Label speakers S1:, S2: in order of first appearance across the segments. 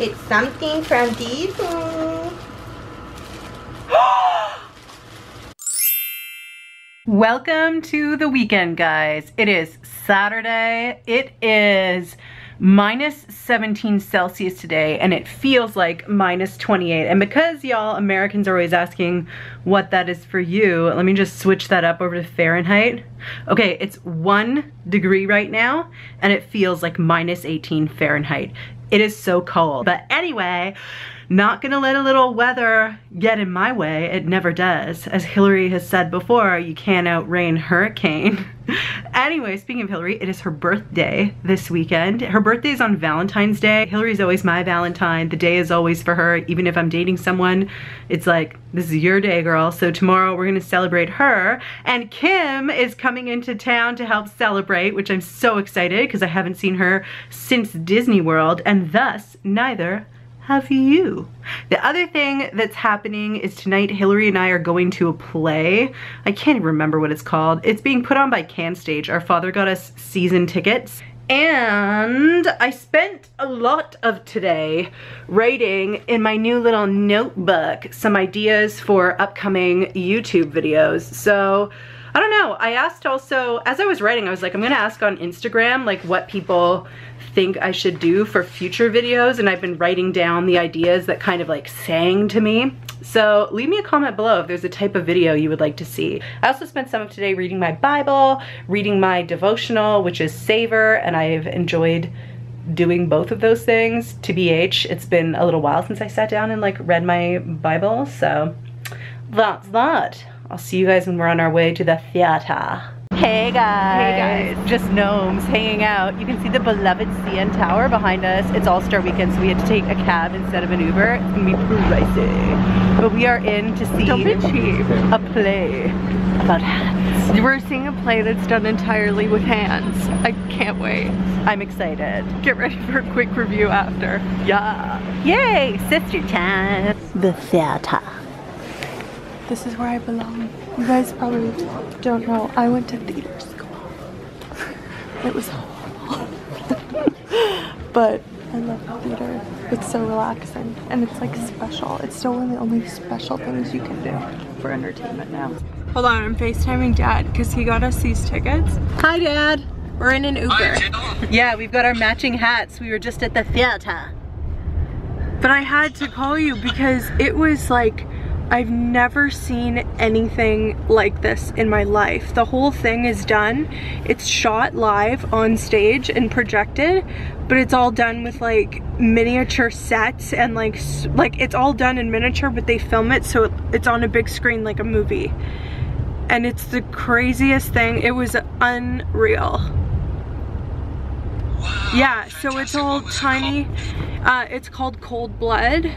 S1: It's something from Disney.
S2: Welcome to the weekend, guys. It is Saturday. It is minus 17 Celsius today and it feels like minus 28. And because y'all Americans are always asking what that is for you, let me just switch that up over to Fahrenheit. Okay, it's one degree right now and it feels like minus 18 Fahrenheit. It is so cold. But anyway, not gonna let a little weather get in my way. It never does. As Hilary has said before, you can't outrain hurricane. anyway, speaking of Hilary, it is her birthday this weekend. Her birthday is on Valentine's Day. Hilary's always my Valentine. The day is always for her. Even if I'm dating someone, it's like, this is your day, girl. So tomorrow we're gonna celebrate her. And Kim is coming into town to help celebrate, which I'm so excited because I haven't seen her since Disney World. And thus, neither have you. The other thing that's happening is tonight Hilary and I are going to a play. I can't even remember what it's called. It's being put on by CanStage. Our father got us season tickets. And I spent a lot of today writing in my new little notebook some ideas for upcoming YouTube videos. So I don't know. I asked also, as I was writing, I was like, I'm gonna ask on Instagram, like what people think I should do for future videos. And I've been writing down the ideas that kind of like sang to me. So leave me a comment below if there's a type of video you would like to see. I also spent some of today reading my Bible, reading my devotional, which is Savor, and I've enjoyed doing both of those things. To BH, it's been a little while since I sat down and like read my Bible, so that's that. I'll see you guys when we're on our way to the theater. Hey guys.
S3: Hey guys.
S2: Just gnomes hanging out. You can see the beloved CN Tower behind us. It's All-Star Weekend, so we had to take a cab instead of an Uber. It's gonna be pricey. But we are in to see
S3: Don't be cheap.
S2: a play about hands.
S3: We're seeing a play that's done entirely with hands. I can't wait.
S2: I'm excited.
S3: Get ready for a quick review after.
S2: Yeah. Yay, sister time. The theater.
S3: This is where I belong. You guys probably don't know. I went to theater school. It was horrible. but I love theater. It's so relaxing and it's like special. It's still one of the only special things you can do for entertainment now. Hold on, I'm FaceTiming dad because he got us these tickets.
S2: Hi, Dad.
S3: We're in an Uber.
S2: Yeah, we've got our matching hats. We were just at the theater.
S3: But I had to call you because it was like I've never seen anything like this in my life. The whole thing is done. It's shot live on stage and projected, but it's all done with like miniature sets and like like it's all done in miniature, but they film it so it's on a big screen like a movie. And it's the craziest thing. It was unreal.
S4: Wow,
S3: Yeah, so it's all tiny. Uh, it's called Cold Blood.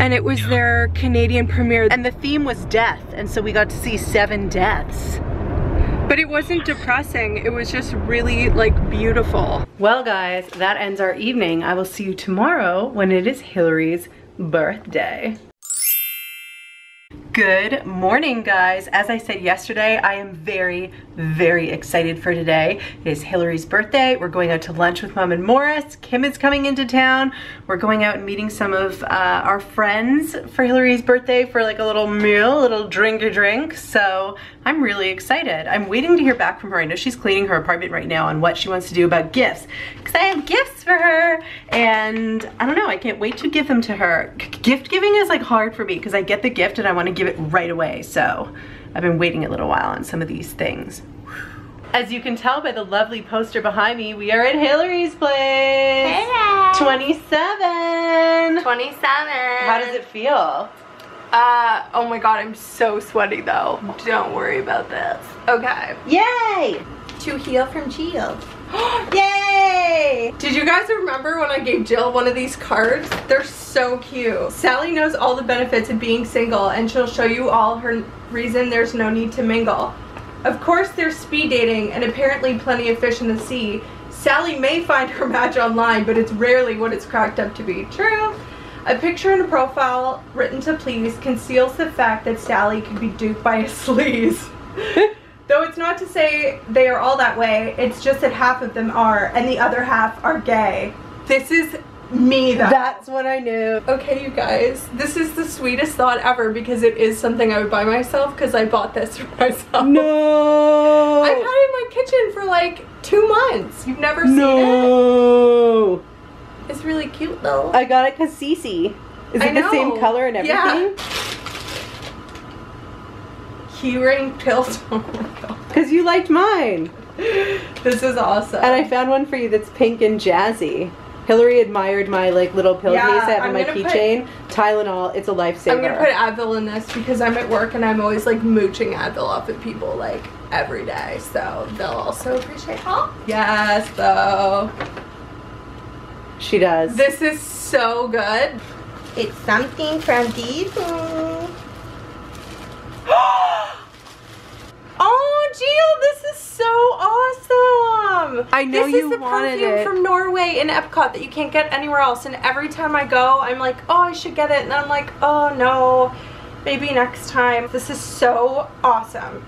S3: And it was their Canadian premiere.
S2: And the theme was death, and so we got to see seven deaths.
S3: But it wasn't depressing. It was just really like beautiful.
S2: Well guys, that ends our evening. I will see you tomorrow when it is Hilary's birthday. Good morning, guys. As I said yesterday, I am very, very excited for today. It is Hilary's birthday. We're going out to lunch with Mom and Morris. Kim is coming into town. We're going out and meeting some of uh, our friends for Hilary's birthday for like a little meal, a little drink a drink. So I'm really excited. I'm waiting to hear back from her. I know she's cleaning her apartment right now on what she wants to do about gifts because I have gifts for her and I don't know, I can't wait to give them to her. Gift giving is like hard for me because I get the gift and I want to give it right away. So I've been waiting a little while on some of these things. As you can tell by the lovely poster behind me, we are at Hilary's place.
S1: Hello.
S2: 27.
S1: 27.
S2: How does it feel?
S3: Uh, oh my god, I'm so sweaty though. Don't worry about this. Okay.
S2: Yay!
S1: To heal from Jill.
S2: Yay!
S3: Did you guys remember when I gave Jill one of these cards? They're so cute. Sally knows all the benefits of being single and she'll show you all her reason there's no need to mingle. Of course there's speed dating and apparently plenty of fish in the sea. Sally may find her match online, but it's rarely what it's cracked up to be. True. A picture and a profile written to please conceals the fact that Sally could be duped by a sleaze. Though it's not to say they are all that way, it's just that half of them are and the other half are gay. This is me though.
S2: That's what I knew.
S3: Okay, you guys, this is the sweetest thought ever because it is something I would buy myself because I bought this for myself.
S2: No.
S3: I've had it in my kitchen for like two months. You've never seen
S2: no.
S3: it? It's really cute though.
S2: I got it because Cece. Is
S3: I
S2: it the
S3: know.
S2: same color and
S3: Yeah.
S2: Everything?
S3: Keyring pilt. Oh my god.
S2: Because you liked mine.
S3: This is awesome.
S2: And I found one for you that's pink and jazzy. Hilary admired my like little pill
S3: Yeah,
S2: case I have on my keychain. Tylenol, it's a lifesaver.
S3: I'm gonna put Advil in this because I'm at work and I'm always like mooching Advil off at people like every day. So they'll also appreciate Huh? Yes, though.
S2: she does.
S3: This is so good.
S1: It's something from Divu.
S3: Oh, Jill, this is so
S2: I know
S3: this
S2: you
S3: is the perfume
S2: it.
S3: from Norway in Epcot that you can't get anywhere else. And every time I go, I'm like, oh, I should get it. And I'm like, oh no, maybe next time. This is so awesome.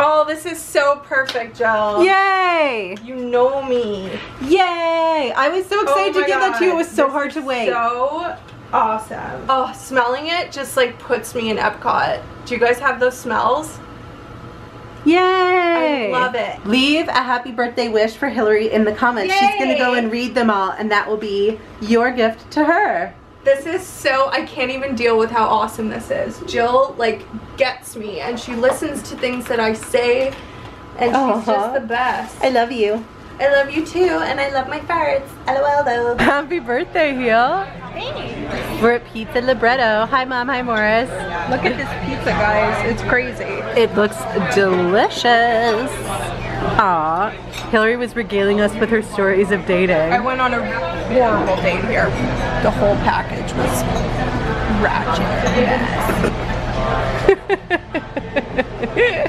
S3: Oh, this is so perfect, Jill.
S2: Yay!
S3: You know me.
S2: Yay! I was so oh excited
S3: Oh
S2: to give that to you. It was so
S3: This
S2: hard to wait.
S3: So awesome. Oh, smelling it just like puts me in Epcot. Do you guys have those smells?
S2: Yay!
S3: I love it.
S2: Leave a happy birthday wish for Hilary in the comments. She's gonna go and read them all, and that will be your gift to her.
S3: This is so, I can't even deal with how awesome this is. Jill, like, gets me and she listens to things that I say and she's
S2: Aw.
S3: just the best.
S2: I love you.
S3: I love you too and I love my farts. LOL though.
S2: Happy birthday, Heel. We're at Pizza Libretto. Hi, Mom. Hi, Morris.
S3: Look at this pizza, guys. It's crazy.
S2: It looks delicious. Aw. Hilary was regaling us with her stories of dating.
S3: I went on a horrible date here. The whole package was ratchet.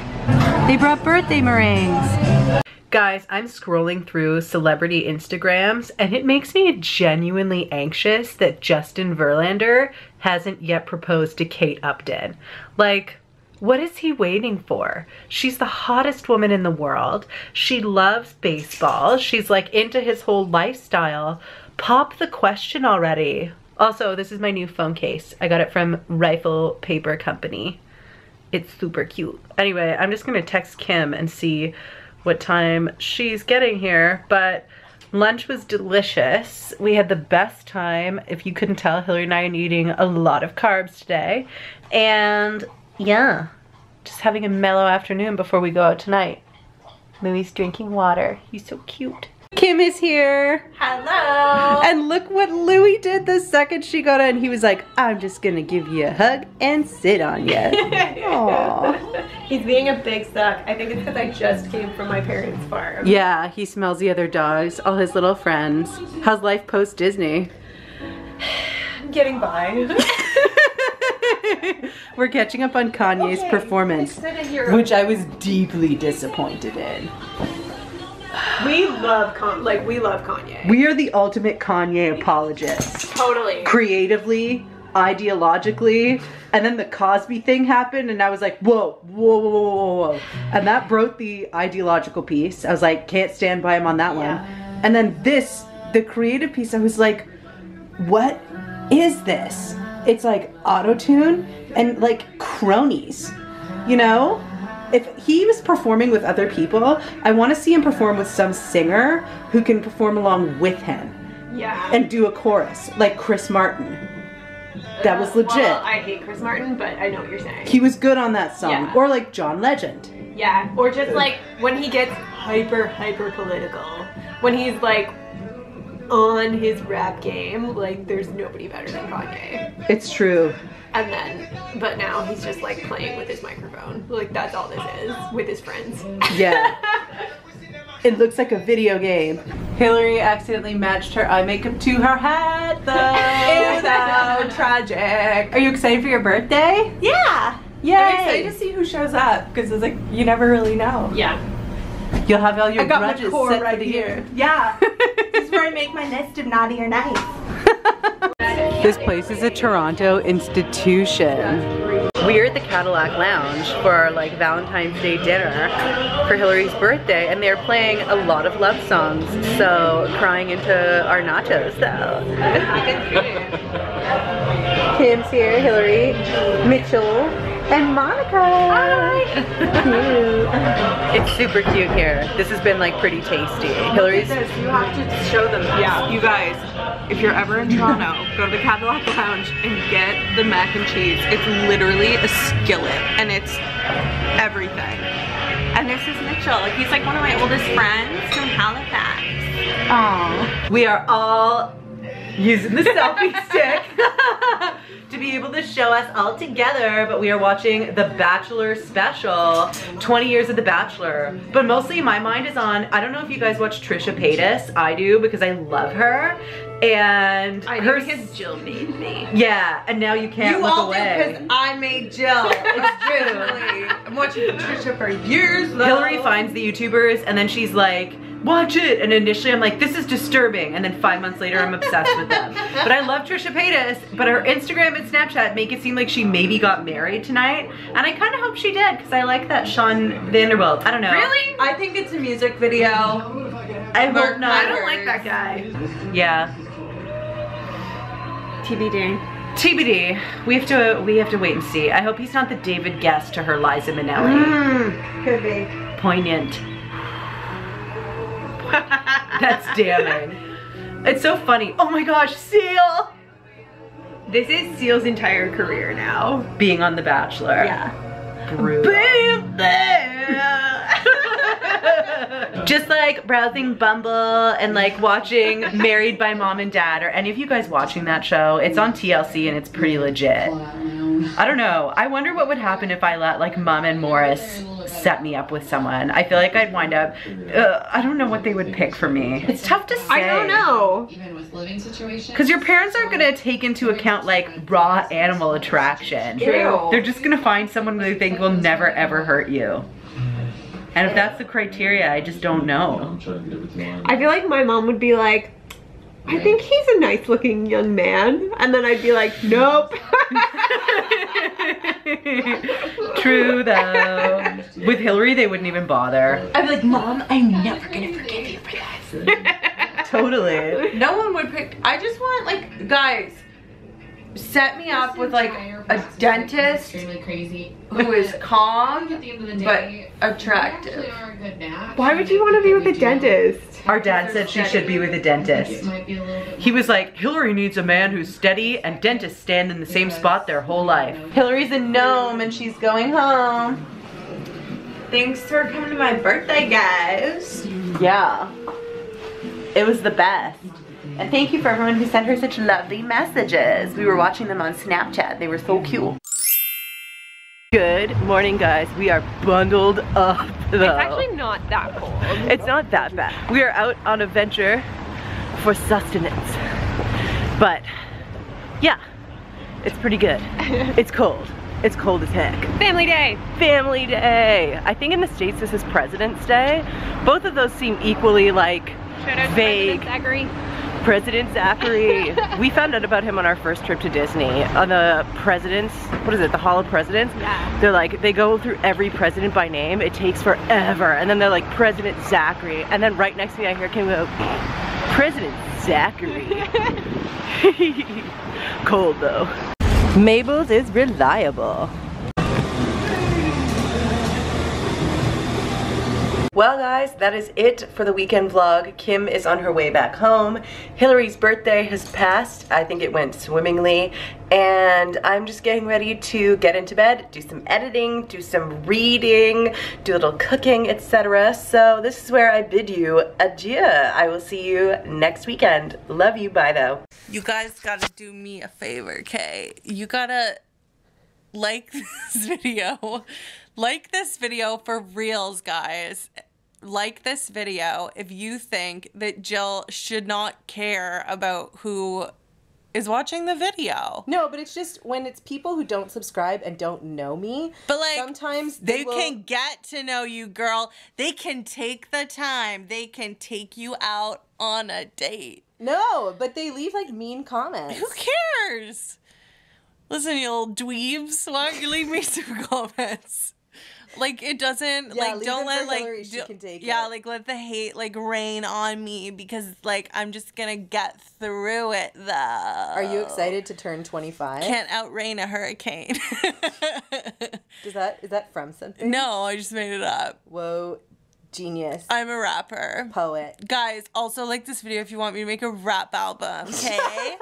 S2: They brought birthday meringues. Guys, I'm scrolling through celebrity Instagrams and it makes me genuinely anxious that Justin Verlander hasn't yet proposed to Kate Upton. Like, what is he waiting for? She's the hottest woman in the world. She loves baseball. She's like into his whole lifestyle. Pop the question already. Also, this is my new phone case. I got it from Rifle Paper Company. It's super cute. Anyway, I'm just gonna text Kim and see what time she's getting here, but lunch was delicious. We had the best time. If you couldn't tell, Hilary and I are eating a lot of carbs today. And yeah, just having a mellow afternoon before we go out tonight. Louie's drinking water. He's so cute. Kim is here.
S3: Hello.
S2: And look what Louie did the second she got in. He was like, I'm just gonna give you a hug and sit on you. Aww.
S4: He's being a big suck. I think it's because I just came from my parents' farm.
S2: Yeah, he smells the other dogs, all his little friends. How's life post Disney?
S4: I'm getting by.
S2: We're catching up on Kanye's performance,
S4: in here.
S2: which I was deeply disappointed in.
S4: we love like we love Kanye.
S2: We are the ultimate Kanye apologists.
S4: totally.
S2: Creatively, ideologically, and then the Cosby thing happened, and I was like, whoa, whoa, whoa, whoa, whoa. And that broke the ideological piece. I was like, can't stand by him on that one.
S4: Yeah.
S2: And then this, the creative piece, I was like, what is this? It's like auto tune and like cronies, you know? If he was performing with other people, I want to see him perform with some singer who can perform along with him
S4: Yeah.
S2: and do a chorus, like Chris Martin. That was legit.
S4: Well, I hate Chris Martin, but I know what you're saying.
S2: He was good on that song.
S4: Yeah.
S2: Or like John Legend.
S4: yeah. Or just like when he gets hyper, hyper political. When he's like on his rap game, like there's nobody better than Kanye.
S2: It's true.
S4: And then, but now he's just like playing with his microphone. Like that's all this is with his friends.
S2: Yeah. It looks like a video game. Hilary accidentally matched her eye makeup to her hat though.
S3: Ew, that's tragic.
S2: Are you excited for your birthday?
S3: Yeah.
S2: Yay!
S3: I'm excited to see who shows up because it's like you never really know.
S4: yeah.
S2: You'll have all your
S3: I got my
S2: grudges
S3: core
S2: set
S3: right
S2: for the
S3: here. Yeah. this is where I make my list of naughty or nice.
S2: This place is a Toronto institution. We're at the Cadillac Lounge for our like Valentine's Day dinner for Hilary's birthday and they're playing a lot of love songs. So crying into our nachos though. Kim's here, Hilary, Mitchell, and Monica. Hi. it's super cute here. This has been like pretty tasty. Hilary's
S3: You have to show them.
S5: Yeah, you guys, if you're ever in Toronto, go to the Cadillac Lounge and get the mac and cheese. It's literally a skillet and it's everything. And this is Mitchell. He's like one of my oldest friends from Halifax.
S2: We are all using the selfie stick to be able to show us all together, but we are watching The Bachelor special, 20 years of The Bachelor. But mostly my mind is on, I don't know if you guys watch Trisha Paytas. I do because I love her. And
S5: I
S2: her
S5: do because Jill made me.
S2: Yeah, and now you can't
S3: You
S2: look
S3: all
S2: away.
S3: do because I made Jill. It's true. I'm watching Patricia for years though.
S2: Hilary finds the YouTubers and then she's like, watch it. And initially I'm like, this is disturbing. And then five months later, I'm obsessed with them. But I love Trisha Paytas, but her Instagram and Snapchat make it seem like she maybe got married tonight. And I kind of hope she did because I like that Sean Van Der Wilt. I don't know.
S3: Really? I think it's a music video.
S2: I hope not.
S3: I don't like that
S5: guy.
S2: Yeah.
S5: TBD.
S2: TBD. We have to we have to wait and see. I hope he's not the David Gest to her Liza Minnelli.
S3: Mm, could be.
S2: Poignant. That's damning. It's so funny. Oh my gosh, Seal!
S5: This is Seal's entire career now.
S2: Being on The Bachelor.
S5: Yeah.
S2: Brutal. Just like browsing Bumble and like watching Married by Mom and Dad. or any of you guys watching that show? It's on TLC and it's pretty legit. I don't know. I wonder what would happen if I let like Mom and Morris set me up with someone. I feel like I'd wind up, uh, I don't know what they would pick for me. It's tough to say.
S5: I don't know.
S6: even with living situations.
S2: Because your parents aren't gonna take into account like raw animal attraction.
S5: True.
S2: They're just gonna find someone they think will never ever hurt you. And if that's the criteria, I just don't know.
S5: I feel like my mom would be like, I think he's a nice looking young man. And then I'd be like, nope.
S2: True though. With Hilary, they wouldn't even bother.
S3: I'd be like, Mom, I'm never gonna forgive you for this.
S2: Totally.
S3: No one would pick. I just want like guys. Set me up with like a dentist
S6: crazy.
S3: who is calm
S6: At the end of the
S3: but attractive.
S6: actually are a good match.
S5: Why would you want to be with a dentist?
S2: Our dad said she should be with a dentist.
S6: might be a little bit
S2: He was like, Hilary needs a man who's steady and dentists stand in the same spot their whole life. Hilary's a gnome and she's going home.
S3: Thanks for coming to my birthday, guys.
S2: Yeah. It was the best. And thank you for everyone who sent her such lovely messages. We were watching them on Snapchat. They were so cute. Good morning, guys. We are bundled up, though.
S4: It's actually not that cold.
S2: It's not that bad. We are out on a venture for sustenance. But, yeah, it's pretty good. It's cold. It's cold as heck.
S4: Family day.
S2: Family Day. I think in the States this is President's Day. Both of those seem equally like
S4: Shout out to
S2: Vague.
S4: President Zachary.
S2: We found out about him on our first trip to Disney. On the presidents, what is it, the Hall of Presidents?
S4: Yeah.
S2: They're like, they go through every president by name. It takes forever. And then they're like, President Zachary. And then right next to me I hear Kim go, President Zachary. Cold though. Mabel's is reliable. Well guys, that is it for the weekend vlog. Kim is on her way back home. Hilary's birthday has passed. I think it went swimmingly. And I'm just getting ready to get into bed, do some editing, do some reading, do a little cooking, etc. So this is where I bid you adieu. I will see you next weekend. Love you, bye though.
S7: You guys gotta do me a favor, okay? You gotta like this video. Like this video for reals, guys. Like this video if you think that Jill should not care about who is watching the video.
S2: No, but it's just when it's people who don't subscribe and don't know me.
S7: But like
S2: sometimes
S7: they,
S2: will-
S7: can get to know you, girl. They can take the time. They can take you out on a date.
S2: No, but they leave like mean comments.
S7: Who cares? Listen, you old dweebs, why don't you leave me some comments? Like it doesn't
S2: Yeah,
S7: like don't let like do- yeah
S2: it.
S7: like let the hate like rain on me because like I'm just gonna get through it though.
S2: Are you excited to turn 25?
S7: Can't outrain a hurricane.
S2: Is that is that from something?
S7: no, I just made it up.
S2: Whoa, genius.
S7: I'm a rapper.
S2: Poet.
S7: Guys, also like this video if you want me to make a rap album, okay?